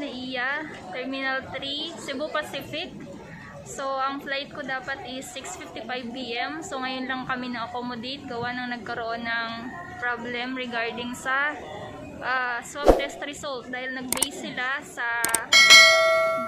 NAIA, Terminal 3, Cebu Pacific. So, ang flight ko dapat is 6.55pm. So, ngayon lang kami na-accommodate gawa ng nagkaroon ng problem regarding sa uh, swab test result dahil nag-base sila sa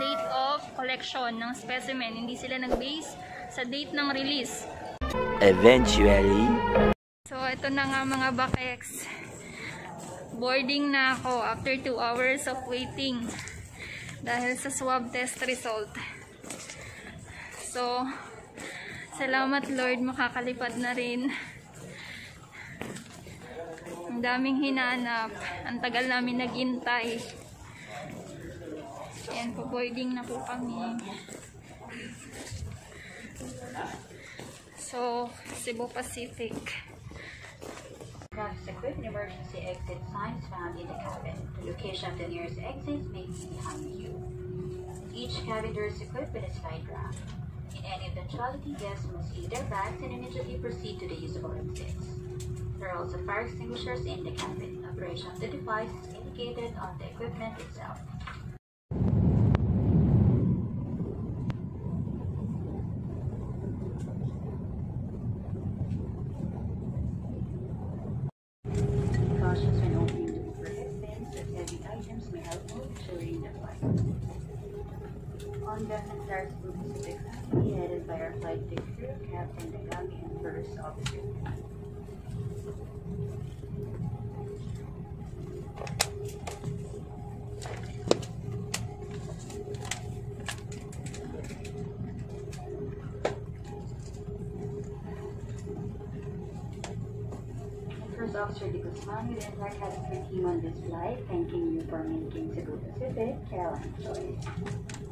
date of collection ng specimen. Hindi sila nag-base sa date ng release. Eventually, So, ito na nga mga bak-ex. Boarding na ako after 2 hours of waiting dahil sa swab test result. So, salamat Lord, makakalipad na rin. Ang daming hinanap. Ang tagal namin naghintay. Ayan, po-boarding na po kami. So, Cebu Pacific. Emergency exit signs found in the cabin. The location of the nearest exits may be behind you. Each cabin door is equipped with a slide ramp. In any eventuality, guests must leave their bags and immediately proceed to the usable exits. There are also fire extinguishers in the cabin. Operation of the device is indicated on the equipment itself. Cautious when opening the overhead bins as heavy items may help move during the flight. On the Antares Group Pacific family headed by our flight deck crew, Captain Nagami and First Officer. First Officer De Guzman with the entire cabin team on this flight, thanking you for making Cebu Pacific Caroline choice.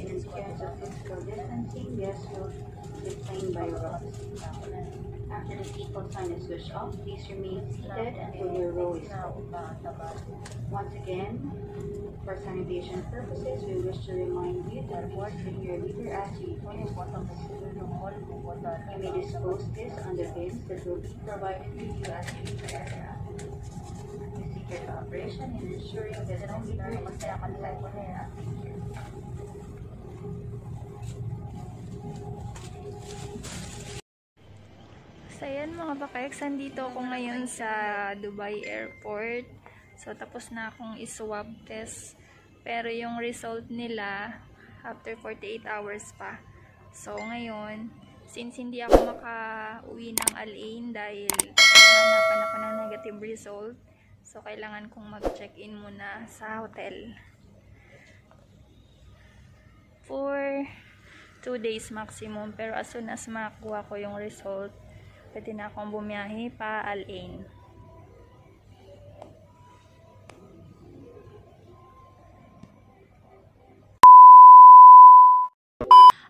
you in of physical distancing, guests will be playing by rows. After the seatbelt sign is switched off, please remain seated until your row is. Once again, for sanitation purposes, we wish to remind you that bring your leader as you use. You may dispose this on the bins that will be provided to you as you leave the aircraft. Uh, the secret operation in ensuring that no leader is So, ayan mga bakayak, nandito ako ngayon sa Dubai Airport. So, tapos na akong iswab test. Pero yung result nila, after 48 hours pa. So, ngayon, since hindi ako maka-uwi ng Al-Ain dahil hanapan ako ng negative result, so, kailangan kong mag-check-in muna sa hotel. For 2 days maximum. Pero as soon as makakuha ko yung result, pwede na akong bumiyahe pa Al-Ain.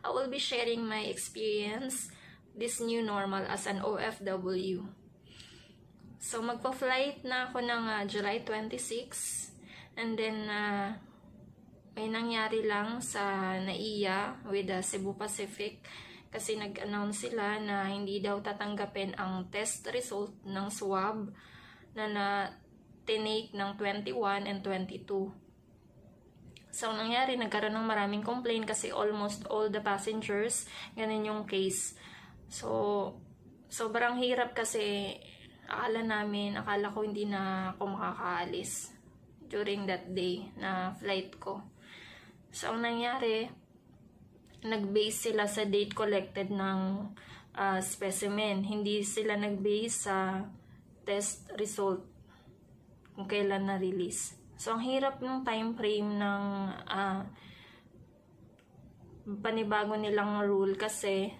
I will be sharing my experience this new normal as an OFW. So, magpa-flight na ako ng ah, July 26 and then uh, may nangyari lang sa NAIA with the Cebu Pacific kasi nag-announce sila na hindi daw tatanggapin ang test result ng swab na na tinake ng 21 and 22. So, ang nangyari, nagkaroon ng maraming complaint kasi almost all the passengers, ganun yung case. So, sobrang hirap kasi akala namin, akala ko hindi na ako makakaalis during that day na flight ko. So, ang nangyari, nag-base sila sa date collected ng ah, specimen. Hindi sila nag-base sa test result kung kailan na-release. So, ang hirap ng time frame ng ah, panibago nilang rule kasi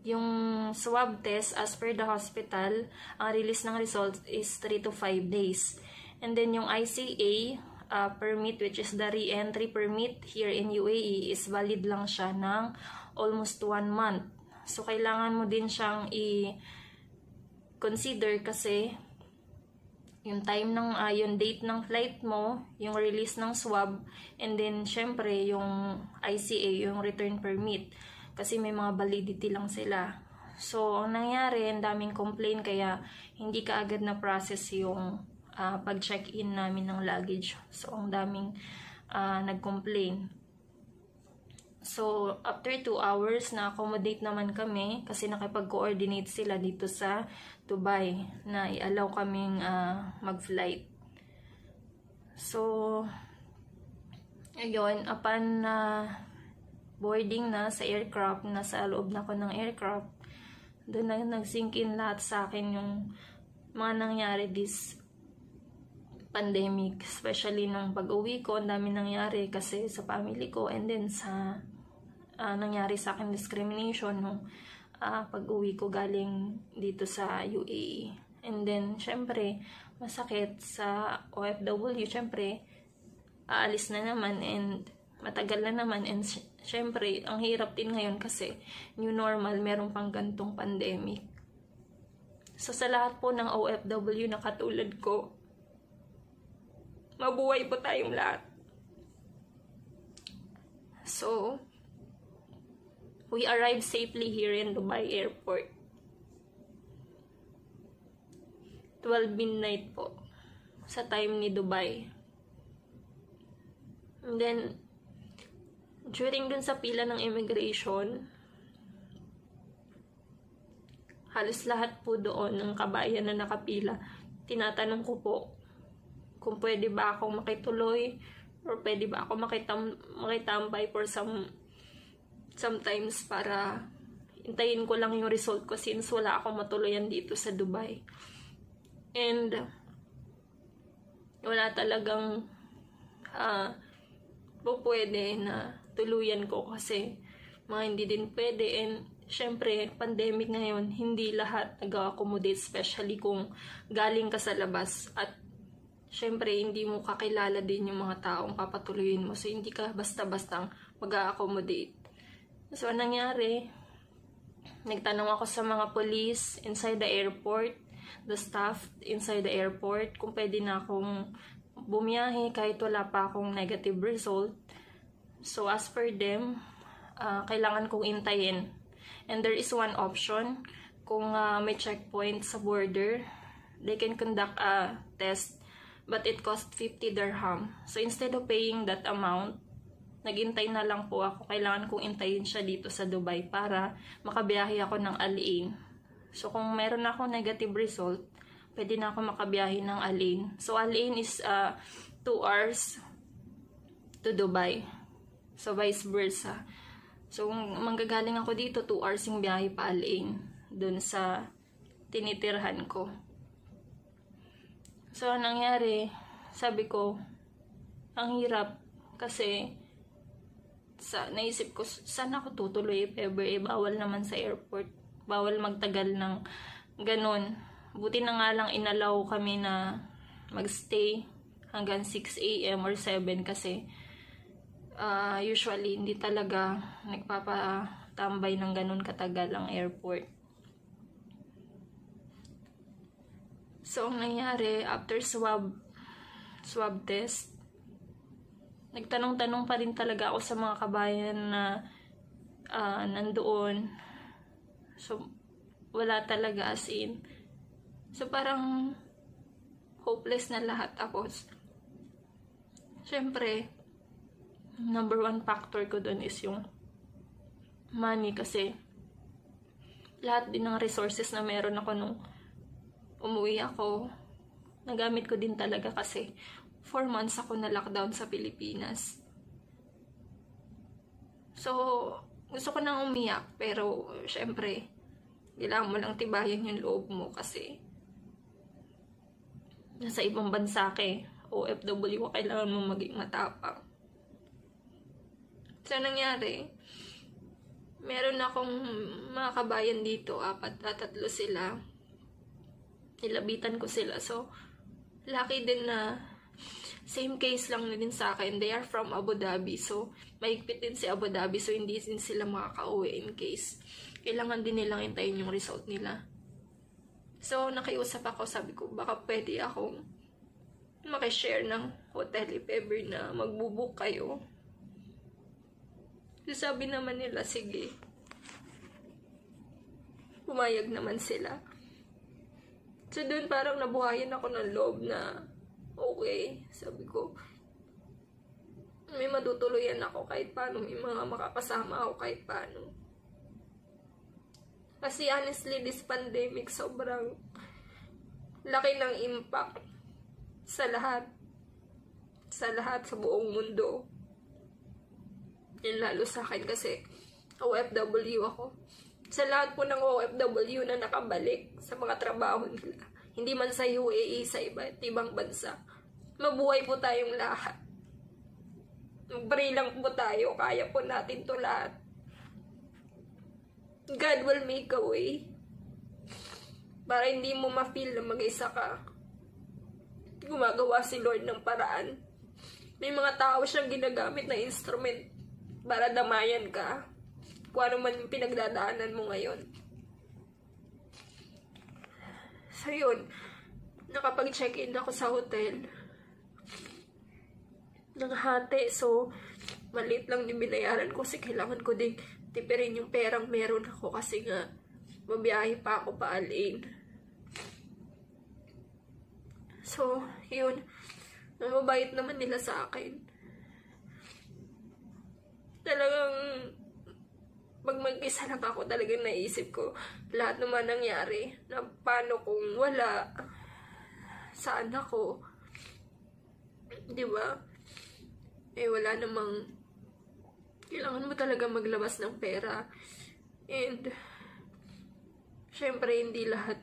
yung swab test as per the hospital, ang release ng result is 3 to 5 days. And then yung ICA uh, permit which is the re-entry permit here in UAE is valid lang siya ng almost 1 month. So, kailangan mo din siyang i-consider kasi yung time ng, uh, yung date ng flight mo, yung release ng swab, and then, syempre, yung ICA, yung return permit. Kasi may mga validity lang sila. So, ang nangyari, ang daming complaint, kaya hindi ka agad na process yung uh, pag-check-in namin ng luggage. So, ang daming uh, nag-complain. So, after 2 hours, na-accommodate naman kami kasi nakipag-coordinate sila dito sa Dubai na i-allow kaming uh, mag-flight. So, ayun, upon na uh, boarding na sa aircraft, nasa loob na ko ng aircraft, doon na nag-sink in lahat sa akin yung mga nangyari this pandemic, especially nung pag-uwi ko, ang dami nangyari kasi sa family ko and then sa uh, nangyari sa akin discrimination nung uh, pag-uwi ko galing dito sa UAE. And then, syempre, masakit sa OFW, syempre, aalis na naman and matagal na naman and syempre, ang hirap din ngayon kasi new normal, meron pang gantong pandemic. So, sa lahat po ng OFW na katulad ko, Mabuhay po tayong lahat. So, we arrived safely here in Dubai Airport. 12 midnight po sa time ni Dubai. And then, during dun sa pila ng immigration, halos lahat po doon ng kabayan na nakapila, tinatanong ko po kung pwede ba akong makituloy or pwede ba ako makitam makitambay for some sometimes para hintayin ko lang yung result ko since wala akong matuluyan dito sa Dubai. And wala talagang uh, po pwede na tuluyan ko kasi mga hindi din pwede and syempre pandemic ngayon hindi lahat nag-accommodate especially kung galing ka sa labas at syempre, hindi mo kakilala din yung mga taong papatuloyin mo. So, hindi ka basta-bastang mag-accommodate. So, anong nangyari? Nagtanong ako sa mga police inside the airport, the staff inside the airport, kung pwede na akong bumiyahe kahit wala pa akong negative result. So, as per them, uh, kailangan kong intayin. And there is one option, kung uh, may checkpoint sa border, they can conduct a test but it cost 50 dirham. So, instead of paying that amount, nagintay na lang po ako. Kailangan kong intayin siya dito sa Dubai para makabiyahe ako ng Al-Ain. So, kung meron ako negative result, pwede na ako makabiyahe ng Al-Ain. So, Al-Ain is 2 uh, hours to Dubai. So, vice versa. So, manggagaling ako dito, 2 hours yung biyahe pa Al-Ain. Dun sa tinitirhan ko. So, nangyari, sabi ko, ang hirap kasi sa naisip ko, saan ako tutuloy if ever, eh, bawal naman sa airport. Bawal magtagal ng ganun. Buti na nga lang inalaw kami na magstay hanggang 6 a.m. or 7 kasi uh, usually hindi talaga nagpapatambay ng ganun katagal ang airport. So, ang nangyari, after swab, swab test, nagtanong-tanong pa rin talaga ako sa mga kabayan na uh, nandoon. So, wala talaga as in. So, parang hopeless na lahat ako. Siyempre, number one factor ko doon is yung money kasi lahat din ng resources na meron ako nung umuwi ako, nagamit ko din talaga kasi 4 months ako na lockdown sa Pilipinas. So, gusto ko nang umiyak, pero syempre, kailangan mo lang tibayan yung loob mo kasi nasa ibang bansa ka eh. OFW, kailangan mo maging matapang. So, nangyari, meron akong mga kabayan dito, apat at tatlo sila nilabitan ko sila. So, lucky din na same case lang na din sa akin. They are from Abu Dhabi. So, maigpit din si Abu Dhabi. So, hindi din sila makaka-uwi in case kailangan din nilang hintayin yung result nila. So, nakiusap ako, sabi ko, baka pwede akong makishare ng hotel if ever na magbubuk kayo. So, sabi naman nila, sige. Pumayag naman sila. So, doon parang nabuhayan ako ng loob na, okay, sabi ko, may matutuluyan ako kahit paano, may mga makakasama ako kahit paano. Kasi honestly, this pandemic, sobrang laki ng impact sa lahat. Sa lahat, sa buong mundo. Yan lalo sa akin kasi OFW ako. Sa lahat po ng OFW na nakabalik sa mga trabaho nila. Hindi man sa UAE, sa iba't ibang bansa. Mabuhay po tayong lahat. Mag-pray lang po tayo. Kaya po natin to lahat. God will make a way. Para hindi mo ma-feel na mag-isa ka. Gumagawa si Lord ng paraan. May mga tao siyang ginagamit na instrument para damayan ka. Kung ano man yung pinagdadaanan mo ngayon. So yun, nakapag-check-in ako sa hotel ng hati. So, maliit lang yung binayaran ko kasi kailangan ko ding tipirin yung perang meron ako kasi nga mabiyahe pa ako pa alin. So, yun. Mababait naman nila sa akin. Talagang pag mag-isa lang ako, talagang naisip ko lahat naman nangyari na paano kung wala saan ako. Di ba? eh wala namang kailangan mo talaga maglabas ng pera. And, syempre, hindi lahat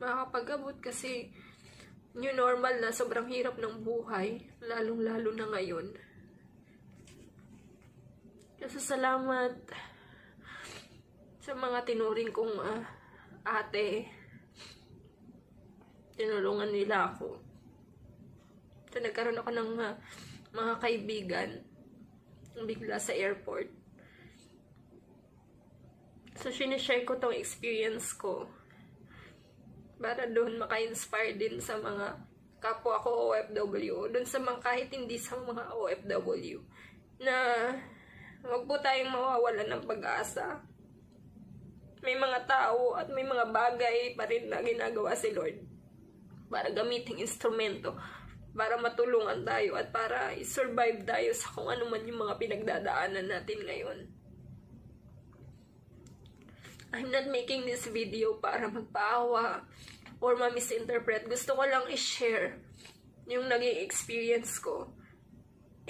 makakapag-abot kasi new normal na sobrang hirap ng buhay, lalong-lalo na ngayon. Kasi salamat sa mga tinuring kong uh, ate. Tinulungan nila ako. So, nagkaroon ako ng uh, mga kaibigan bigla sa airport. So, sinishare ko tong experience ko para doon maka-inspire din sa mga kapwa ko OFW, doon sa mga kahit hindi sa mga OFW, na wag po tayong mawawalan ng pag-asa. May mga tao at may mga bagay pa rin na ginagawa si Lord para gamiting instrumento para matulungan tayo at para i-survive tayo sa kung ano man yung mga pinagdadaanan natin ngayon. I'm not making this video para magpaawa or ma-misinterpret. Gusto ko lang i-share yung naging experience ko.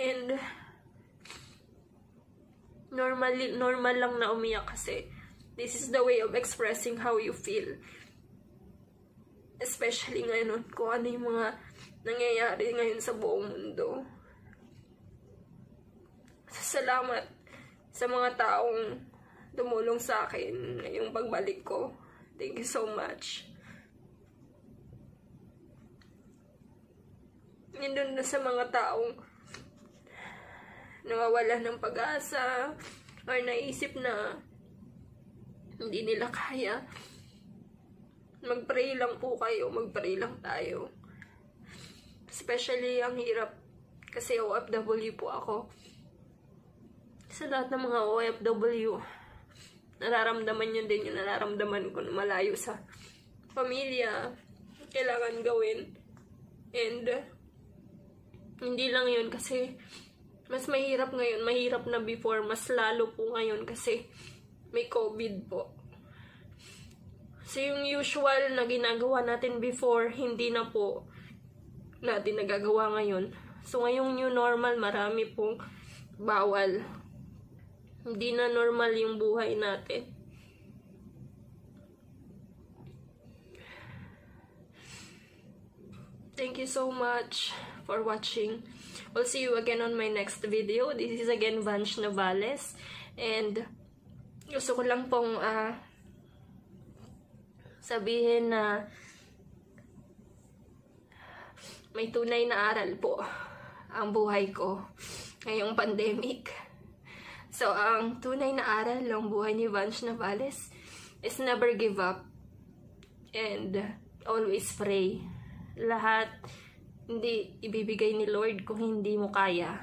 And normally, normal lang na umiyak kasi this is the way of expressing how you feel. Especially ngayon, kung ano yung mga nangyayari ngayon sa buong mundo. Salamat sa mga taong tumulong sa akin ngayong pagbalik ko. Thank you so much. Nandun na sa mga taong nawawala ng pag-asa or naisip na hindi nila kaya. Mag-pray lang po kayo, mag-pray lang tayo. Especially, ang hirap kasi OFW po ako. Sa lahat ng mga OFW, nararamdaman yun din yung nararamdaman ko na malayo sa pamilya. Kailangan gawin. And, hindi lang yun kasi mas mahirap ngayon. Mahirap na before. Mas lalo po ngayon kasi may COVID po. So, yung usual na ginagawa natin before, hindi na po natin nagagawa ngayon. So, ngayong new normal, marami pong bawal. Hindi na normal yung buhay natin. Thank you so much for watching. We'll see you again on my next video. This is again Vanch Navales. And gusto ko lang pong uh, sabihin na may tunay na aral po ang buhay ko ngayong pandemic. So, ang tunay na aral ng buhay ni Vance Navales is never give up and always pray. Lahat hindi ibibigay ni Lord kung hindi mo kaya.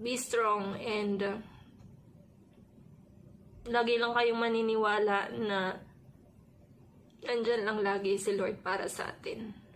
Be strong and uh, lagi lang kayong maniniwala na nandyan lang lagi si Lord para sa atin.